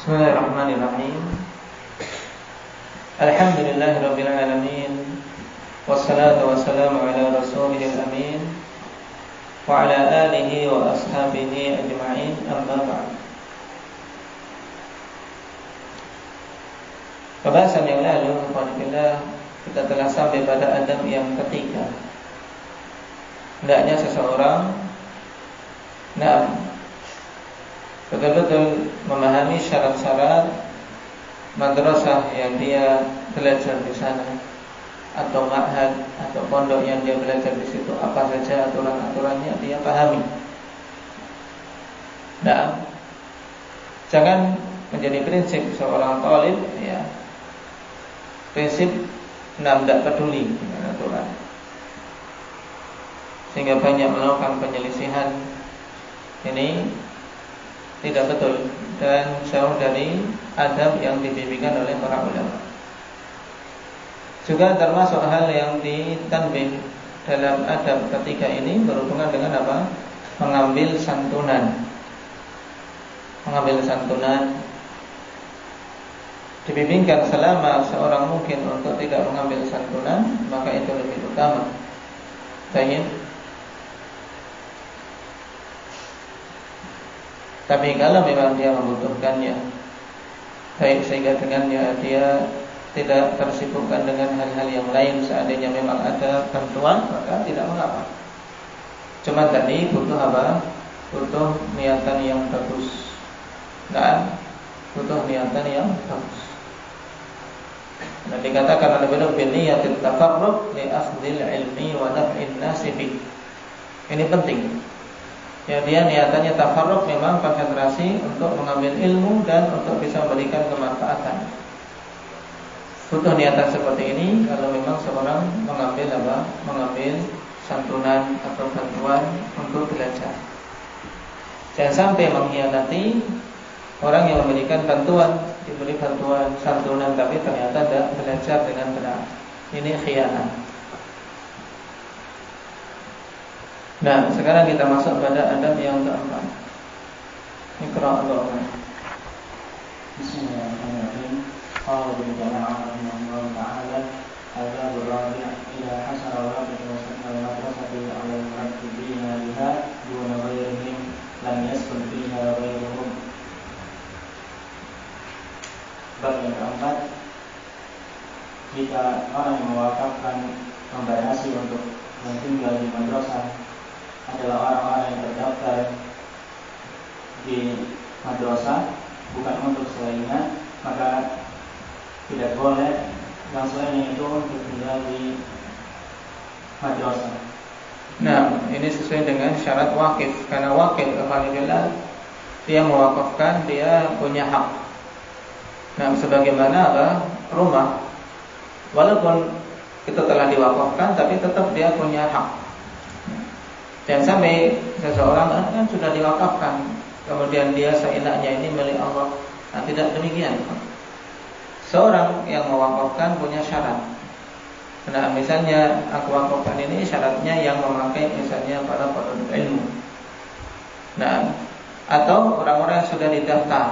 Bismillahirrahmanirrahim. Alhamdulillahirabbil alamin. Wassalatu wassalamu ala rasulihil amin. Wa ala alihi wa ashabihi ajma'in. Amma ba'd. Pembahasan yang lalu Alhamdulillah kita telah sampai pada adab yang ketiga. Hendaknya seseorang Nah Betul-betul memahami syarat-syarat Madrasah yang dia belajar di sana Atau ma'had Atau pondok yang dia belajar di situ Apa saja aturan-aturannya dia pahami. Nah Jangan menjadi prinsip seorang talib ya. Prinsip enam tidak peduli dengan aturan. Sehingga banyak melakukan penyelisihan ini tidak betul dan jauh dari adab yang dibimbingkan oleh para ulama. Juga termasuk hal yang ditanbih dalam adab ketika ini berhubungan dengan apa? Mengambil santunan. Mengambil santunan dibimbingkan selama seorang mungkin untuk tidak mengambil santunan maka itu lebih utama. Baik. Tapi kalau memang dia membutuhkannya Baik sehingga dengannya dia tidak tersibukkan dengan hal-hal yang lain Seandainya memang ada bantuan maka tidak mengapa. Cuma tadi butuh apa? Butuh niatan yang bagus. Dan butuh niatan yang bagus. Nah dikatakan oleh beliau biniyatil tafarruq li akhdhil ilmi wa naf'in nasi Ini penting. Ya dia niatannya tafarruq memang konsentrasi untuk mengambil ilmu dan untuk bisa memberikan kemanfaatan. Butuh niatan seperti ini kalau memang seorang mengambil apa? Mengambil santunan atau bantuan untuk belajar. Jangan sampai mengkhianati orang yang memberikan bantuan diberi bantuan santunan tapi ternyata tidak belajar dengan benar. Ini khianat. Nah, sekarang kita masuk pada adab yang keempat. Iqra Allah. Bismillahirrahmanirrahim. Qala bi rahimahullah ta'ala adab rabi' ila al-rabi' wa sakna al-madrasati 'ala al-mu'addibina biha duna ghairihim lam yaskun fiha ghairuhum Bab yang keempat Jika orang yang mewakafkan membayar hasil untuk tinggal di madrasah adalah orang-orang yang terdaftar di madrasah bukan untuk selainnya maka tidak boleh yang selain itu untuk tinggal di madrasah. Nah, ini sesuai dengan syarat wakif karena wakif alhamdulillah dia mewakafkan dia punya hak Nah, sebagaimana apa? Rumah. Walaupun itu telah diwakafkan, tapi tetap dia punya hak. Dan sampai seseorang ah, kan sudah diwakafkan, kemudian dia seenaknya ini milik Allah. Nah, tidak demikian. Seorang yang mewakafkan punya syarat. Nah, misalnya aku wakafkan ini syaratnya yang memakai misalnya para penuntut ilmu. Nah, atau orang-orang yang sudah didaftar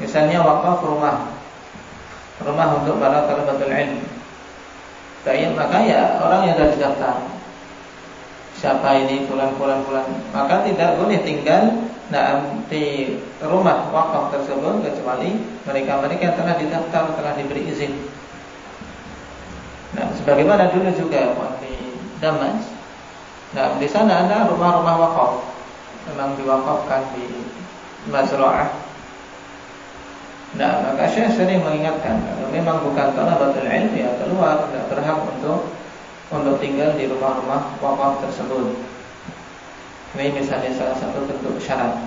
Misalnya wakaf rumah Rumah untuk para talabatul ilm Baik, maka ya orang yang sudah daftar Siapa ini pulang-pulang-pulang Maka tidak boleh tinggal di rumah wakaf tersebut Kecuali mereka-mereka yang telah didaftar Telah diberi izin. Nah, sebagaimana dulu juga di Damas Nah, di sana ada rumah-rumah wakaf. Memang diwakafkan di Masra'ah Nah, maka saya sering mengingatkan kalau memang bukan talabatul ilm ya keluar tidak berhak untuk untuk tinggal di rumah-rumah wakaf tersebut. Ini misalnya salah satu bentuk syarat.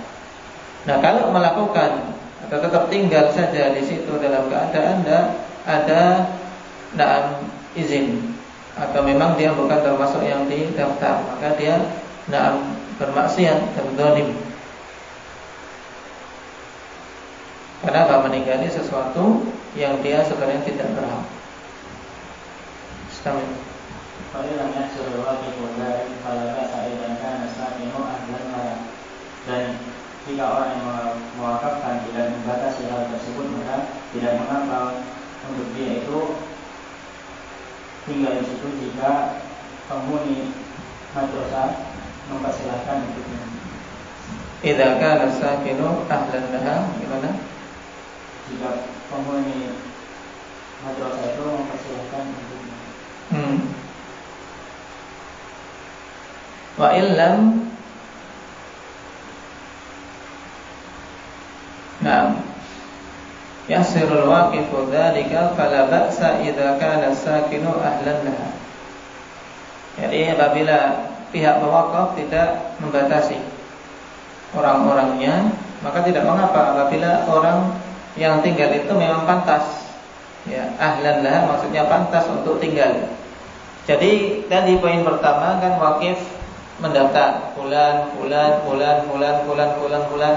Nah, kalau melakukan atau tetap tinggal saja di situ dalam keadaan tidak ada tidak izin atau memang dia bukan termasuk yang didaftar, maka dia tidak bermaksiat dan zalim. Kenapa meninggali sesuatu yang dia sebenarnya tidak berhak? Stamil. Yahsul waqif wa dharik fala ba'sa idan kana sami'u ahlan mara. Dan jika orang yang mewakafkan tidak membatasi hal tersebut maka tidak mengapa untuk dia itu tinggal di situ jika penghuni madrasah mempersilahkan untuknya. Idza kana sakinu ahlan laha gimana? Jika penghuni madrasah itu mempersilahkan untuknya. Hmm. Wa illam Nah, yasirul waqifu dzalika fala ba'sa idza kana sakinu ahlan laha. Jadi apabila pihak pewakaf tidak membatasi orang-orangnya, maka tidak mengapa apabila orang yang tinggal itu memang pantas. Ya, ahlan laha maksudnya pantas untuk tinggal. Jadi tadi poin pertama kan wakif mendaftar bulan, bulan, bulan, bulan, bulan, bulan, bulan.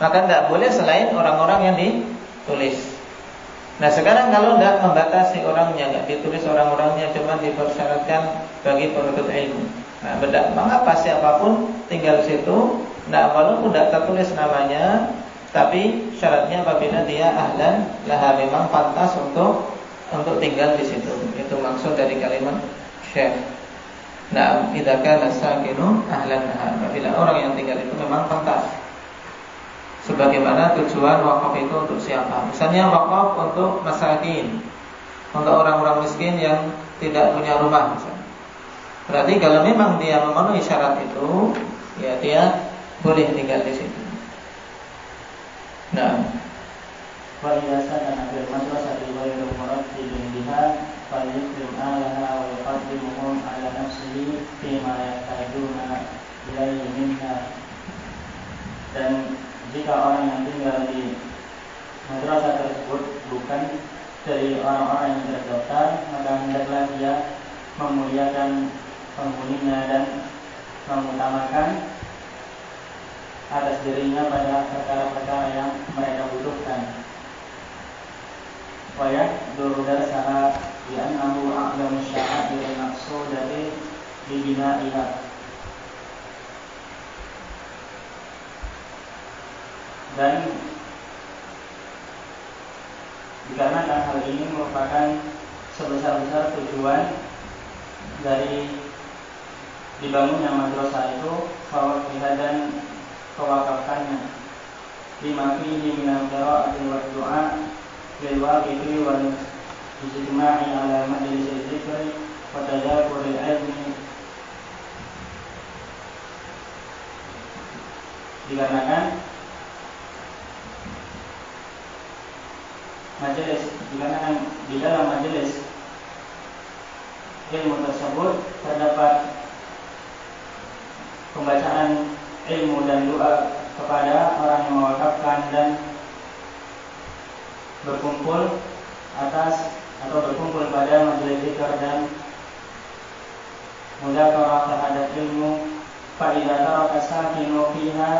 Maka tidak boleh selain orang-orang yang ditulis. Nah sekarang kalau tidak membatasi orangnya, nggak ditulis orang-orangnya, cuma dipersyaratkan bagi penuntut ilmu. Nah beda, mengapa siapa pun tinggal situ? Nah walaupun tidak tertulis namanya, tapi syaratnya apabila dia ahlan, lah memang pantas untuk untuk tinggal di situ. Itu maksud dari kalimat syekh. Nah, idza kana sakinu ahlan Apabila orang yang tinggal itu memang pantas sebagaimana tujuan wakaf itu untuk siapa. Misalnya wakaf untuk masakin, untuk orang-orang miskin yang tidak punya rumah misalnya. Berarti kalau memang dia memenuhi syarat itu, ya dia boleh tinggal di situ. Nah, Wa idza sakana fil madrasati ghairu murattibin biha falyukrim ahliha wa yuqaddimuhum ala nafsihi fima yahtajuna ilaihi minha dan jika orang yang tinggal di madrasah tersebut bukan dari orang-orang yang terdaftar maka hendaklah dia memuliakan penghuninya dan mengutamakan atas dirinya pada perkara-perkara yang mereka butuhkan. Dulu darsaha di a'lamu sya'air maqsudati bibina'iha dan dikarenakan hal ini merupakan sebesar-besar tujuan dari dibangunnya madrasah itu bahwa kita dan kewakafannya lima fihi minal qira'ati wa du'a ijtima'i ala majlis dzikri wa tadabbur ilmi dikarenakan majelis di mana di dalam majelis ilmu tersebut terdapat pembacaan ilmu dan doa kepada orang yang mewakafkan dan berkumpul atas atau berkumpul pada majelis zikir dan mudzakarah terhadap ilmu. Fa idza taraka sakinu fiha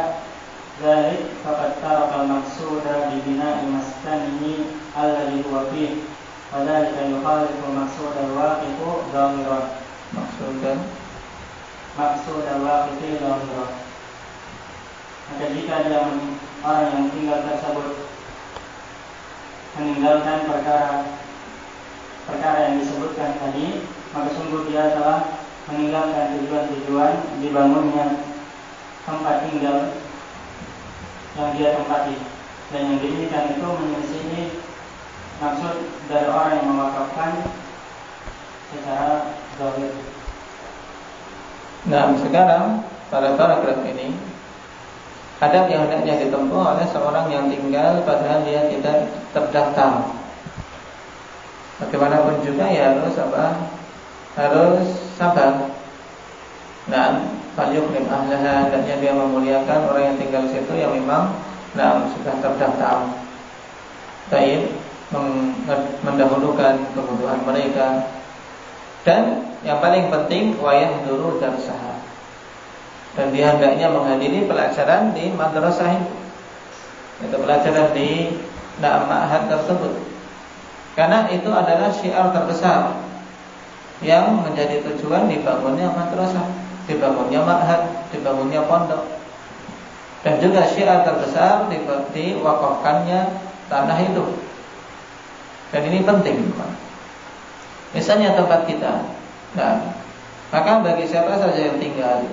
dzalik faqad taraka al-maqsuda bi bina'i maskanihi alladhi huwa fihi wa dzalika yukhalifu maqsud al-waqifu dhahiran maksud adalah itu dalam dhahiran maka jika dia orang yang tinggal tersebut meninggalkan perkara perkara yang disebutkan tadi maka sungguh dia telah meninggalkan tujuan-tujuan dibangunnya tempat tinggal yang dia tempati dan yang diinginkan itu menyelesaikan maksud dari orang yang mewakafkan secara zahir. Nah, sekarang pada paragraf ini ada yang hendaknya ditempuh oleh seorang yang tinggal padahal dia tidak terdaftar. Bagaimanapun juga ya harus apa? Harus sabar. Nah, falyukrim ahlaha hendaknya dia memuliakan orang yang tinggal di situ yang memang nah, sudah terdaftar. Taib mendahulukan kebutuhan mereka dan yang paling penting wayah dulu dan sah dan dia hendaknya menghadiri pelajaran di madrasah itu itu pelajaran di ma'had tersebut karena itu adalah syiar terbesar yang menjadi tujuan dibangunnya madrasah dibangunnya ma'had, dibangunnya pondok. Dan juga syiar terbesar diwakafkannya tanah itu. Dan ini penting, Misalnya tempat kita. Nah, maka bagi siapa saja yang tinggal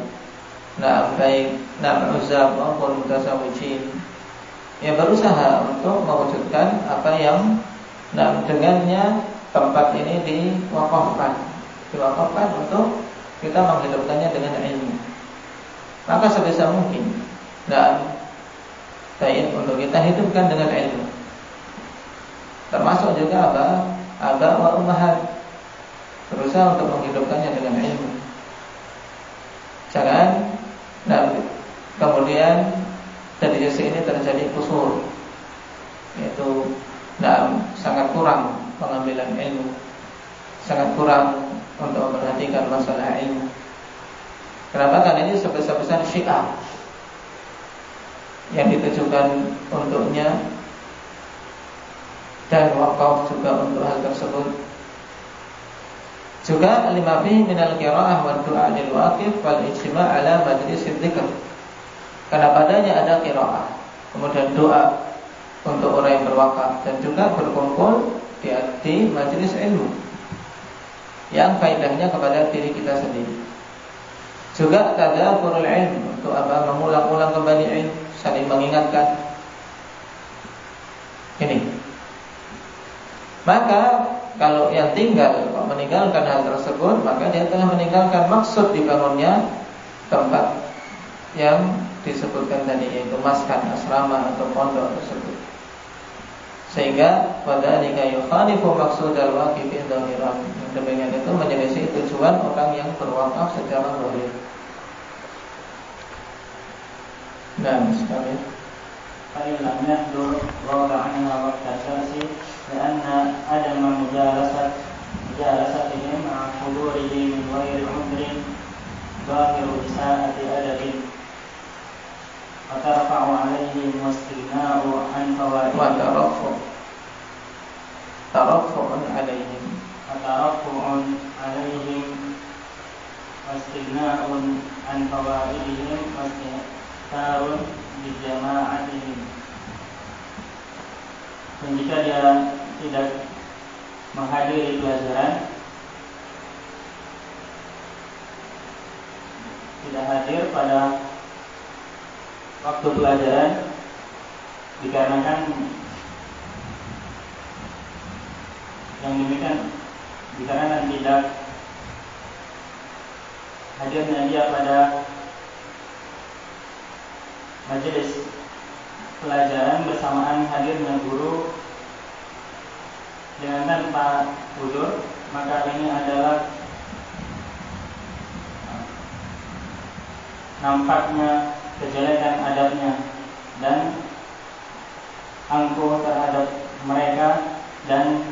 Nah, baik Nah, uzab maupun mutasawijin Yang berusaha untuk mewujudkan Apa yang Nah, dengannya tempat ini diwakafkan. Diwakafkan untuk Kita menghidupkannya dengan ilmu. Maka sebisa mungkin Dan Baik untuk kita hidupkan dengan ilmu. Termasuk juga apa? Aba wa umahat berusaha untuk menghidupkannya dengan ilmu. Jangan nah, kemudian dari sisi ini terjadi kusur, yaitu nah, sangat kurang pengambilan ilmu, sangat kurang untuk memperhatikan masalah ilmu. Kenapa? Karena ini sebesar-besar syiah yang ditujukan untuknya dan wakaf juga untuk hal tersebut juga lima fi minal qiraah wa du'a lil waqif wal ijtima' ala majlis dzikr. Karena padanya ada qiraah, kemudian doa untuk orang yang berwakaf dan juga berkumpul di, di majelis ilmu yang faedahnya kepada diri kita sendiri. Juga tadabburul ilm untuk apa? Mengulang-ulang kembali ilmu, saling mengingatkan. Ini. Maka kalau yang tinggal meninggalkan hal tersebut Maka dia telah meninggalkan maksud dibangunnya tempat Yang disebutkan tadi yaitu maskan asrama atau pondok tersebut. Sehingga pada nikah Yohani maksud al-waqif yang Demikian itu menjadi tujuan orang yang berwakaf secara zahir Nah, sekali. Fa'ilam yahdur, rola anha wa tasasi لأن عدم مجالسة مجالستهم مع حضوره من غير عذر ظاهر إساءة أدب وترفع عليهم واستغناء عن فوائد وترفع ترفع عليهم وترفع عليهم واستغناء عن فوائدهم واستهتار بجماعتهم dan jika dia tidak menghadiri pelajaran tidak hadir pada waktu pelajaran dikarenakan yang demikian dikarenakan tidak hadirnya dia pada majelis pelajaran bersamaan hadirnya guru dengan tanpa udur maka ini adalah nampaknya kejelekan adabnya dan angkuh terhadap mereka dan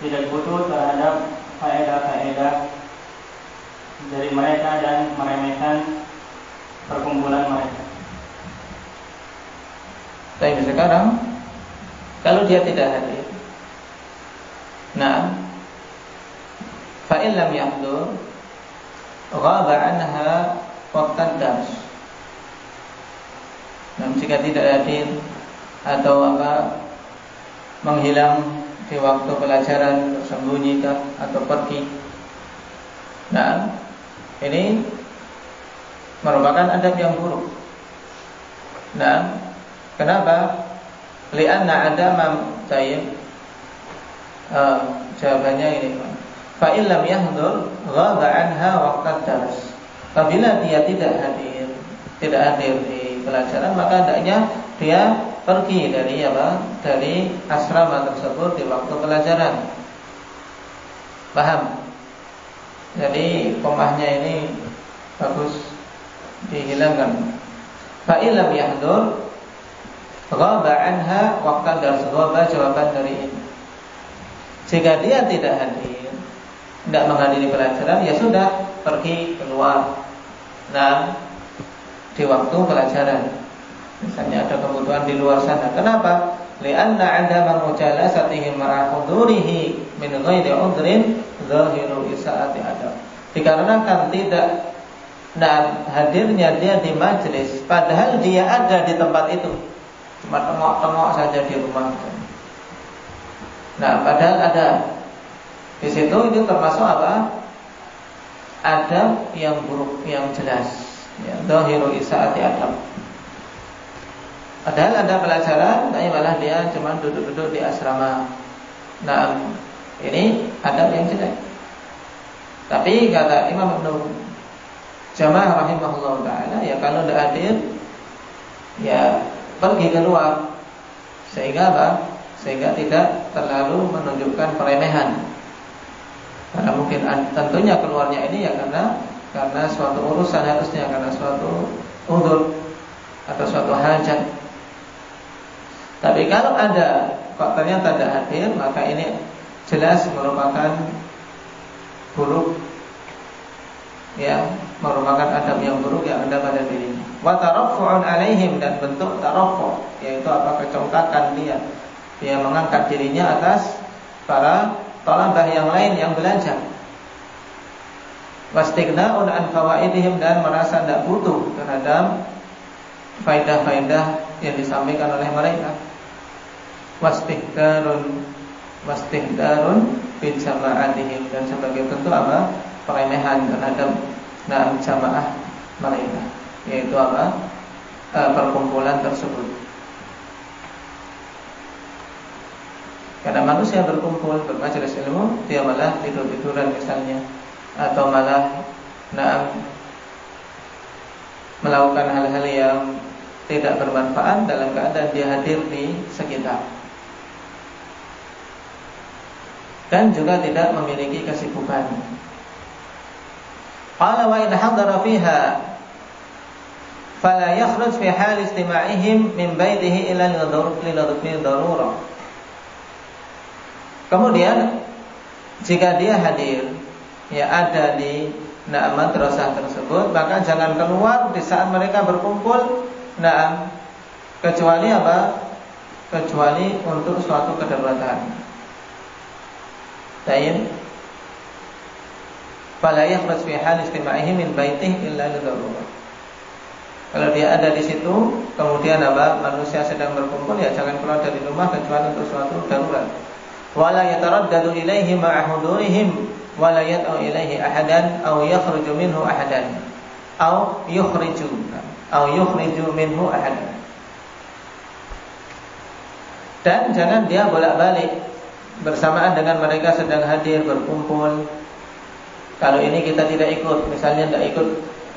tidak butuh terhadap faedah-faedah dari mereka dan meremehkan perkumpulan mereka. Tapi sekarang kalau dia tidak hadir, nah, fa'in lam yahdur, ghaba anha waqtan dars. Nah, jika tidak hadir atau apa menghilang di waktu pelajaran tersembunyi atau pergi. Nah, ini merupakan adab yang buruk. Nah, Kenapa? Lianna adama tayyib. Uh, jawabannya ini. Fa illam yahdur ghaba anha waqta dars. Apabila dia tidak hadir, tidak hadir di pelajaran, maka hendaknya dia pergi dari apa? Dari asrama tersebut di waktu pelajaran. Paham? Jadi komahnya ini bagus dihilangkan. Fa illam yahdur Ghaba anha waktu daras ghaba jawaban dari ini. Jika dia tidak hadir, tidak menghadiri pelajaran, ya sudah pergi keluar. Nah, di waktu pelajaran. Misalnya ada kebutuhan di luar sana. Kenapa? Lianna ada mujalasatihim ma'a hudurihi min ghairi udrin zahiru isaati adab. Dikarenakan tidak Nah, hadirnya dia di majelis padahal dia ada di tempat itu. Cuma tengok-tengok saja di rumah. Nah, padahal ada di situ itu termasuk apa? Ada yang buruk yang jelas. Ya, dohiru isaati adab. Padahal ada pelajaran, tapi malah dia cuma duduk-duduk di asrama. Nah, ini adab yang jelek. Tapi kata Imam Ibnu Jamaah rahimahullah taala ya kalau tidak hadir ya pergi keluar sehingga apa? Sehingga tidak terlalu menunjukkan peremehan. Karena mungkin tentunya keluarnya ini ya karena karena suatu urusan harusnya karena suatu udur atau suatu hajat. Tapi kalau ada kok ternyata tidak hadir maka ini jelas merupakan buruk ya merupakan adab yang buruk yang ada pada dirinya. Wa taraffu'un alaihim dan bentuk taraffu yaitu apa kecongkakan dia. Dia mengangkat dirinya atas para talabah yang lain yang belajar. Wastighna'un an fawaidihim dan merasa tidak butuh terhadap faidah-faidah yang disampaikan oleh mereka. Wastihdarun wastihdarun fi jama'atihim dan sebagai bentuk apa? Peremehan terhadap nah, jamaah mereka yaitu apa? E, perkumpulan tersebut. Karena manusia berkumpul bermajelis ilmu dia malah tidur tiduran misalnya atau malah nah, melakukan hal-hal yang tidak bermanfaat dalam keadaan dia hadir di sekitar. Dan juga tidak memiliki kesibukan Qala wa in hadara fiha fala yakhruj fi hal istima'ihim min baitihi lidharuri darurah. Kemudian jika dia hadir ya ada di nah madrasah tersebut maka jangan keluar di saat mereka berkumpul nah kecuali apa kecuali untuk suatu kedaruratan. Baik fala yakhruj fi hal istima'ihi min baitihi illa lidarurah. Kalau dia ada di situ, kemudian apa? Manusia sedang berkumpul ya jangan keluar dari rumah kecuali untuk suatu darurat. Wala yataraddadu ilaihi ma'a hudurihim wala yad'u ilaihi ahadan aw yakhruju minhu ahadan aw yukhriju aw yukhriju minhu ahadan. Dan jangan dia bolak-balik bersamaan dengan mereka sedang hadir berkumpul kalau ini kita tidak ikut, misalnya tidak ikut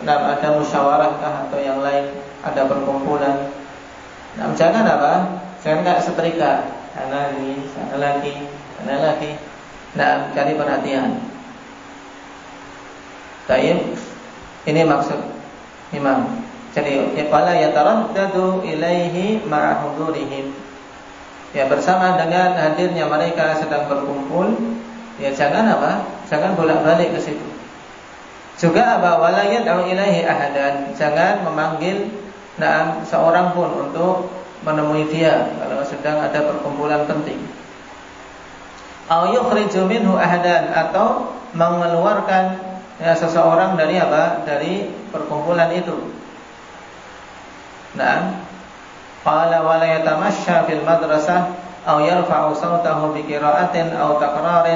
nah, ada musyawarah kah atau yang lain, ada perkumpulan. Nah, jangan apa? Jangan kayak setrika, sana ini, sana lagi, sana lagi. Nah, cari perhatian. Taib, ini maksud Imam. Jadi, wala yataraddadu ilaihi ma'ahudurihim. Ya bersama dengan hadirnya mereka sedang berkumpul Ya jangan apa? Jangan bolak-balik ke situ. Juga apa? Wala yad'u ilaihi ahadan. Jangan memanggil na'am seorang pun untuk menemui dia kalau sedang ada perkumpulan penting. Au yukhriju minhu ahadan atau mengeluarkan ya, seseorang dari apa? Dari perkumpulan itu. Nah, qala wala fil madrasah أو يرفع صوته بقراءة أو تكرار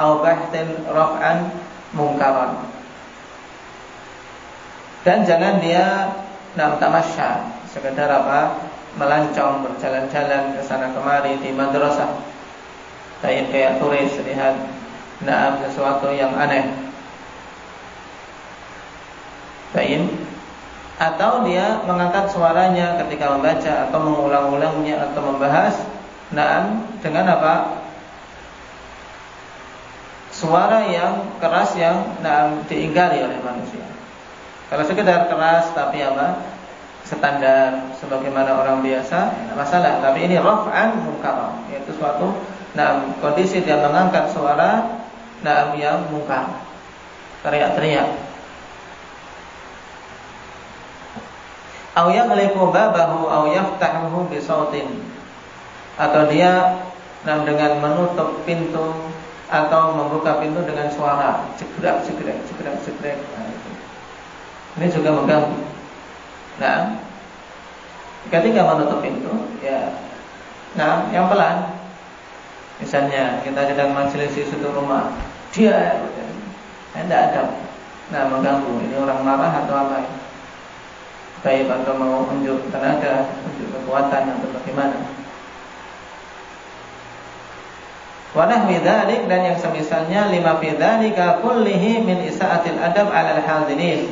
أو بحث رفعا منكرا dan jangan dia nam tamasya sekedar apa melancong berjalan-jalan ke sana kemari di madrasah kayak kayak turis lihat naam sesuatu yang aneh Baik atau dia mengangkat suaranya ketika membaca atau mengulang-ulangnya atau membahas Nah, dengan apa? Suara yang keras yang nah, diingkari oleh manusia. Kalau sekedar keras tapi apa? Standar sebagaimana orang biasa, tidak masalah. Tapi ini raf'an munkar, yaitu suatu nah, kondisi dia mengangkat suara nah, yang munkar. Teriak-teriak. Au yaghliqu babahu au yaftahuhu bi sautin atau dia dengan menutup pintu atau membuka pintu dengan suara cekrek cekrek cekrek cekrek nah. Ini juga mengganggu. Nah, ketika menutup pintu, ya, nah, yang pelan. Misalnya kita sedang majelis di suatu rumah, dia tidak ada, nah mengganggu. Ini orang marah atau apa? Baik atau mau unjuk tenaga, unjuk kekuatan atau bagaimana? Wadah dzalik dan yang semisalnya lima fi dzalika kullihi min isa'atil adab 'alal hadirin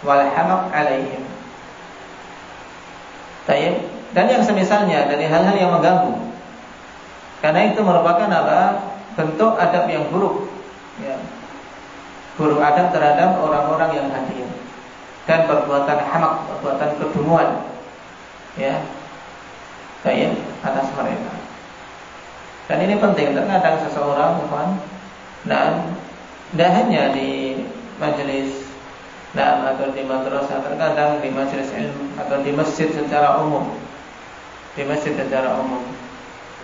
wal hamaq 'alaihim. Baik, dan yang semisalnya dari hal-hal yang mengganggu. Karena itu merupakan apa? Bentuk adab yang buruk. Ya. Buruk adab terhadap orang-orang yang hadir dan perbuatan hamak, perbuatan kedunguan. Ya. Baik, atas mereka. Dan ini penting terkadang seseorang bukan dan tidak hanya di majelis Nah, atau di madrasah terkadang di majelis ilmu atau di masjid secara umum. Di masjid secara umum.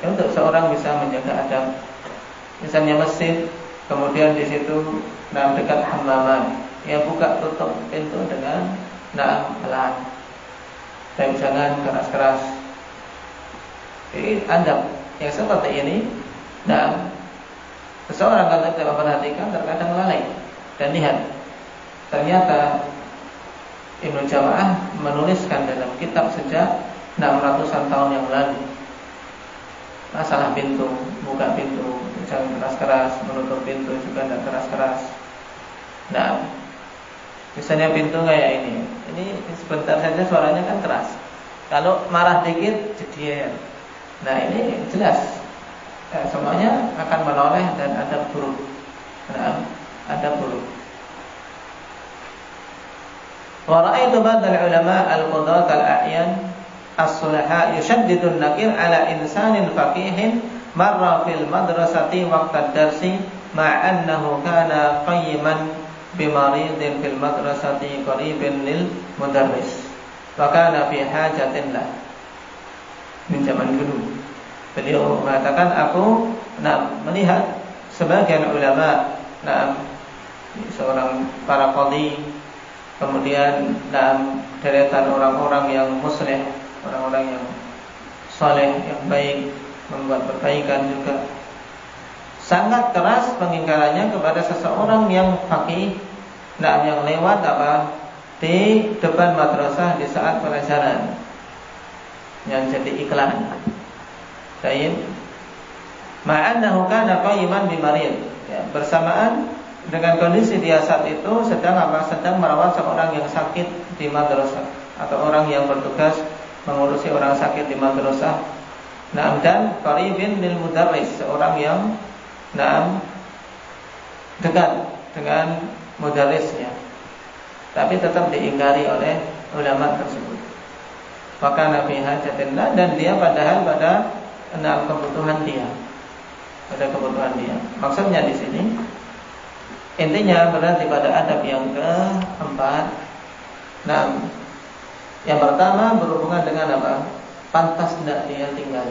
Ya, untuk seorang bisa menjaga adab. Misalnya masjid, kemudian di situ nah dekat hamaman, ya buka tutup pintu dengan nah pelan. Dan jangan keras-keras. Jadi adab yang seperti ini dan seseorang kalau tidak memperhatikan terkadang lalai dan lihat. Ternyata Ibnu Jamaah menuliskan dalam kitab sejak 600-an tahun yang lalu. Masalah pintu buka pintu jangan keras-keras menutup pintu juga tidak keras-keras. Nah misalnya pintu kayak ini. Ini sebentar saja suaranya kan keras. Kalau marah dikit jadi Nah ini jelas eh, semuanya akan menoleh dan ada buruk. Nah, ada buruk. Wa ra'aitu ba'dal ulama al-qudat al-a'yan as-sulaha yushaddidu an-nakir ala insanin faqihin marra fil madrasati waqta darsi ma'annahu kana qayyiman bimaridin fil madrasati qaribin lil mudarris wa kana fi hajatin lah di zaman dulu. Beliau mengatakan aku nah, melihat sebagian ulama nah, seorang para qadhi kemudian dalam deretan orang-orang yang musleh, orang-orang yang soleh, yang baik, membuat perbaikan juga sangat keras pengingkarannya kepada seseorang yang fakih nah, yang lewat apa di depan madrasah di saat pelajaran yang jadi iklan. Baik. Ma'annahu kana qayyiman bimarid. Ya, bersamaan dengan kondisi dia saat itu sedang apa? Sedang merawat seorang yang sakit di madrasah atau orang yang bertugas mengurusi orang sakit di madrasah. Nah, dan qaribin lil mudarris, seorang yang nah dekat dengan mudarrisnya. Tapi tetap diingkari oleh ulama tersebut. Maka Nabi hajatillah dan dia padahal pada enam kebutuhan dia. Pada kebutuhan dia. Maksudnya di sini intinya berarti pada adab yang keempat. Nah, yang pertama berhubungan dengan apa? Pantas tidak dia tinggal.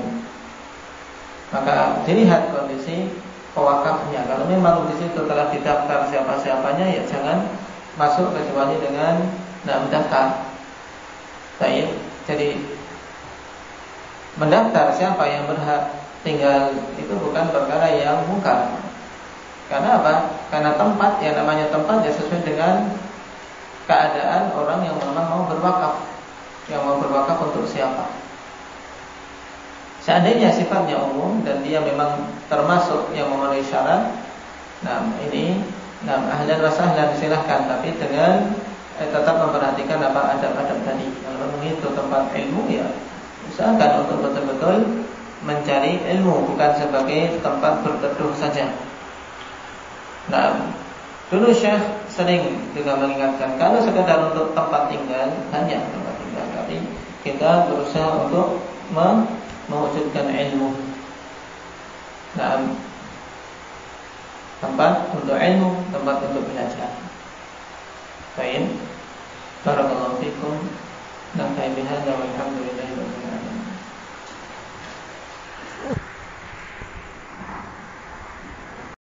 Maka dilihat kondisi pewakafnya. Kalau memang di situ telah didaftar siapa-siapanya, ya jangan masuk kecuali dengan nah, mendaftar. Baik. Jadi mendaftar siapa yang berhak tinggal itu bukan perkara yang mungkar. Karena apa? Karena tempat yang namanya tempat ya sesuai dengan keadaan orang yang memang mau berwakaf. Yang mau berwakaf untuk siapa? Seandainya sifatnya umum dan dia memang termasuk yang memenuhi syarat, nah ini nah ahlan wa sahlan silahkan tapi dengan eh, tetap memperhatikan apa adab-adab tadi. Itu tempat ilmu ya usahakan untuk betul-betul mencari ilmu bukan sebagai tempat berteduh saja. Nah, dulu Syekh sering juga mengingatkan kalau sekadar untuk tempat tinggal hanya tempat tinggal, tapi kita berusaha untuk mewujudkan ilmu. Nah, tempat untuk ilmu, tempat untuk belajar. Baik. Barakallahu fikum sampai bihadza walhamdulillahi rabbil alamin